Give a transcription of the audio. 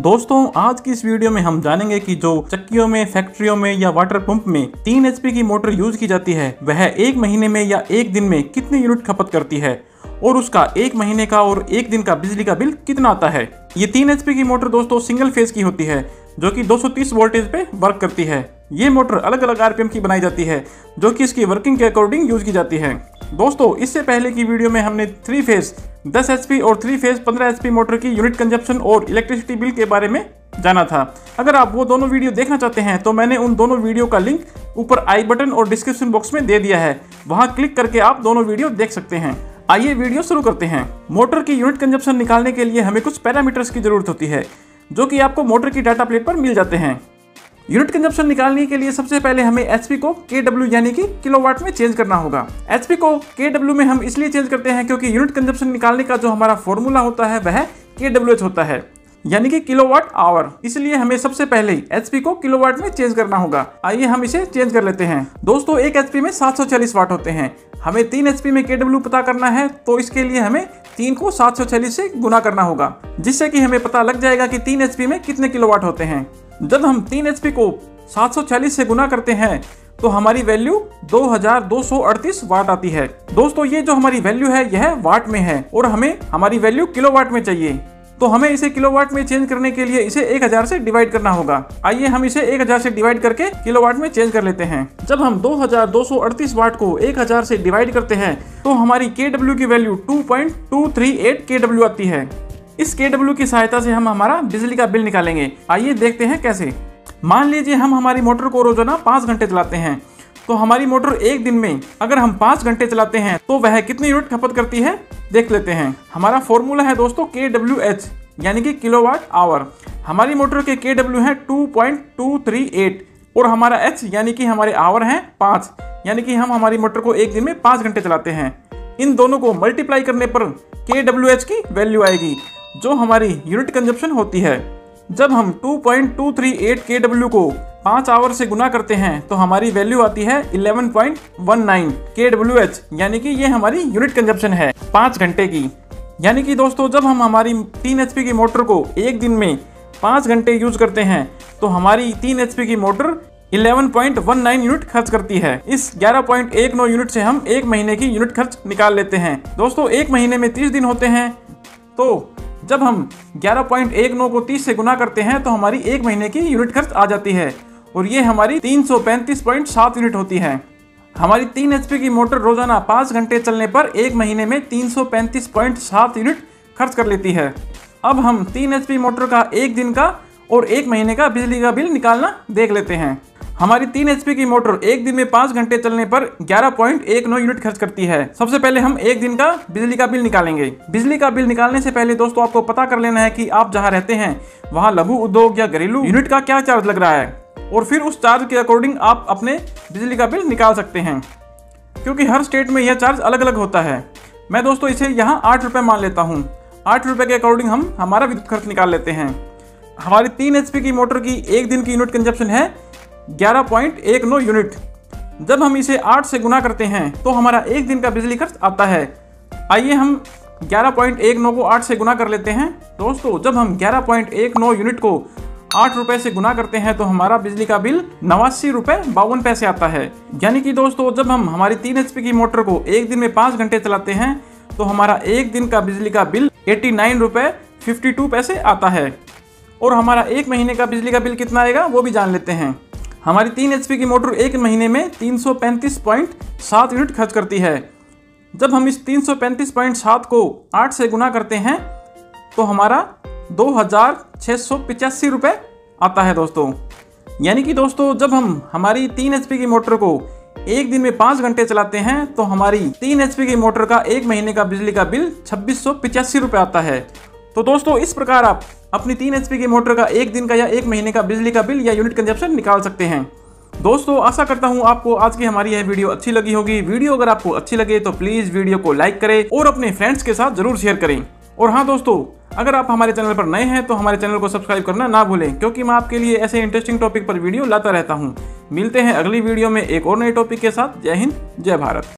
दोस्तों, आज की इस वीडियो में हम जानेंगे कि जो चक्कियों में, फैक्ट्रियों में या वाटर पंप में तीन एचपी की मोटर यूज़ की जाती है, वह एक महीने में या एक दिन में कितने यूनिट खपत करती है और उसका एक महीने का और एक दिन का बिजली का बिल कितना आता है? ये तीन एचपी की मोटर दोस्तों, सिंगल फ़ेज़ की होती है। जो कि 230 वोल्टेज पे वर्क करती है। ये मोटर अलग अलग आरपीएम की बनाई जाती है, जो कि इसकी वर्किंग के अकॉर्डिंग यूज़ की जाती है। दोस्तों, इससे पहले की वीडियो में हमने थ्री फ़ेज़ 10 एचपी और थ्री फ़ेज़ 15 एचपी मोटर की यूनिट कंजप्शन और इलेक्ट्रिसिटी बिल के बारे में जाना था। अगर आप वो दोनों वीडियो देखना चाहते हैं तो मैंने उन दोनों वीडियो का लिंक ऊपर आई बटन और डिस्क्रिप्शन बॉक्स में दे दिया है। वहाँ क्लिक करके आप दोनों वीडियो देख सकते हैं। आइए वीडियो शुरू करते हैं। मोटर की यूनिट कंजप्शन निकालने के लिए हमें कुछ पैरामीटर्स की ज़रूरत होती है। जो कि आपको मोटर की डाटा प्लेट पर मिल जाते हैं। यूनिट कंजप्शन निकालने के लिए सबसे पहले हमें एचपी को के यानी कि किलोवाट में चेंज करना होगा। एचपी को के में हम इसलिए चेंज करते हैं क्योंकि यूनिट कंजप्शन निकालने का जो हमारा फॉर्मूला होता है, वह के होता है, यानी कि किलोवाट आवर इसलिए हमें सबसे पहले एच को किलोवाट में चेंज करना होगा। आइए हम इसे चेंज कर लेते हैं। दोस्तों, एक एच में 740 वाट होते हैं। हमें तीन एच में के पता करना है तो इसके लिए हमें तीन को 740 से गुना करना होगा, जिससे कि हमें पता लग जाएगा कि तीन एचपी में कितने किलोवाट होते हैं। जब हम तीन एचपी को सात सौ छियालीस से गुना करते हैं तो हमारी वैल्यू 2238 वाट आती है। दोस्तों, ये जो हमारी वैल्यू है, यह वाट में है और हमें हमारी वैल्यू किलोवाट में चाहिए। तो हमें इसे किलोवाट में चेंज करने के लिए इसे 1000 से डिवाइड करना होगा। आइए हम इसे 1000 से डिवाइड करके किलोवाट में चेंज कर लेते हैं। जब हम 2238 वाट को 1000 से डिवाइड करते हैं तो हमारी के की वैल्यू 2.238 के आती है। इस के की सहायता से हम हमारा बिजली का बिल निकालेंगे। आइए देखते हैं कैसे। मान लीजिए हम हमारी मोटर को रोज़ाना पाँच घंटे चलाते हैं। तो हमारी मोटर एक दिन में, अगर हम पाँच घंटे चलाते हैं तो वह कितनी यूनिट खपत करती है? देख लेते हैं। हमारा फॉर्मूला है दोस्तों के डब्ल्यू एच यानी कि किलो वाट आवर हमारी मोटर के के डब्ल्यू है two point two three eight और हमारा एच यानी कि हमारे आवर हैं पाँच, यानी कि हम हमारी मोटर को एक दिन में पाँच घंटे चलाते हैं। इन दोनों को मल्टीप्लाई करने पर के डब्ल्यू एच की वैल्यू आएगी, जो हमारी यूनिट कंजप्शन होती है। जब हम 2.238 kW को पाँच आवर से गुना करते हैं तो हमारी वैल्यू आती है 11.19 kWh यानी कि ये हमारी यूनिट कंजप्शन है पाँच घंटे की। यानी कि दोस्तों, जब हम हमारी तीन एच की मोटर को एक दिन में पाँच घंटे यूज़ करते हैं तो हमारी तीन एच की मोटर 11.19 यूनिट खर्च करती है। इस 11.19 यूनिट से हम एक महीने की यूनिट खर्च निकाल लेते हैं। दोस्तों, एक महीने में 30 दिन होते हैं तो जब हम 11.19 को 30 से गुना करते हैं तो हमारी एक महीने की यूनिट खर्च आ जाती है। और ये हमारी 335.7 यूनिट होती है। हमारी तीन एच की मोटर रोज़ाना पाँच घंटे चलने पर एक महीने में 335.7 यूनिट खर्च कर लेती है। अब हम तीन एच मोटर का एक दिन का और एक महीने का बिजली का बिल निकालना देख लेते हैं। हमारी तीन एचपी की मोटर एक दिन में पाँच घंटे चलने पर 11.19 यूनिट खर्च करती है। सबसे पहले हम एक दिन का बिजली का बिल निकालेंगे। बिजली का बिल निकालने से पहले दोस्तों आपको पता कर लेना है कि आप जहाँ रहते हैं, वहाँ लघु उद्योग या घरेलू यूनिट का क्या चार्ज लग रहा है। और फिर उस चार्ज के अकॉर्डिंग आप अपने बिजली का बिल निकाल सकते हैं। क्योंकि हर स्टेट में यह चार्ज अलग अलग होता है। मैं दोस्तों इसे यहाँ आठ रुपये मान लेता हूँ। आठ रुपये के अकॉर्डिंग हम हमारा विद्युत खर्च निकाल लेते हैं। हमारी तीन एच की मोटर की एक दिन की यूनिट कंजप्शन है 11.19 यूनिट। जब हम इसे 8 से गुना करते हैं तो हमारा एक दिन का बिजली खर्च आता है। आइए हम 11.19 को 8 से गुना कर लेते हैं। दोस्तों, जब हम 11.19 यूनिट को आठ रुपए से गुना करते हैं तो हमारा बिजली का बिल नवासी रुपए बावन पैसे आता है। यानी कि दोस्तों, जब हम हमारी तीन एच की मोटर को एक दिन में पाँच घंटे चलाते हैं तो हमारा एक दिन का बिजली का बिल एट्टी नाइन रुपए फिफ्टी टू पैसे आता है। और हमारा एक महीने का बिजली का बिल कितना आएगा, वो भी जान लेते हैं। हमारी तीन एच की मोटर एक महीने में 335.7 यूनिट खर्च करती है। जब हम इस 335.7 को 8 से गुना करते हैं तो हमारा दो रुपये आता है दोस्तों। यानी कि दोस्तों, जब हम हमारी तीन एच की मोटर को एक दिन में पाँच घंटे चलाते हैं तो हमारी तीन एच की मोटर का एक महीने का बिजली का बिल छब्बीस सौ आता है। तो दोस्तों, इस प्रकार आप अपनी तीन एच की मोटर का एक दिन का या एक महीने का बिजली का बिल या यूनिट कंजप्शन निकाल सकते हैं। दोस्तों, आशा करता हूँ आपको आज की हमारी यह वीडियो अच्छी लगी होगी। वीडियो अगर आपको अच्छी लगे तो प्लीज़ वीडियो को लाइक करें और अपने फ्रेंड्स के साथ ज़रूर शेयर करें। और हाँ दोस्तों, अगर आप हमारे चैनल पर नए हैं तो हमारे चैनल को सब्सक्राइब करना ना भूलें, क्योंकि मैं आपके लिए ऐसे इंटरेस्टिंग टॉपिक पर वीडियो लाता रहता हूँ। मिलते हैं अगली वीडियो में एक और नए टॉपिक के साथ। जय हिंद, जय भारत।